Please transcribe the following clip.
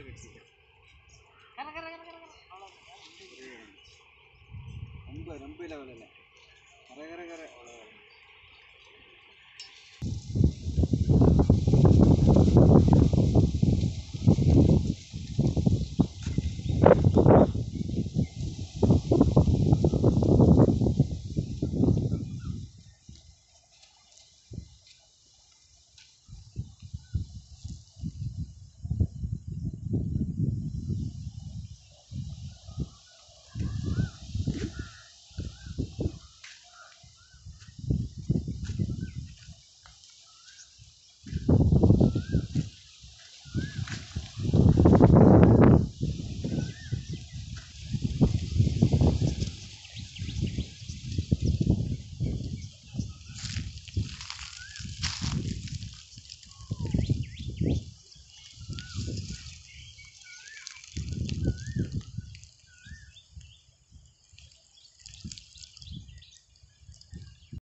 காலை கட்டிக்க ரொம்ப ரொம்ப லெவல் இல்லை கர கர கர அவ்வளோ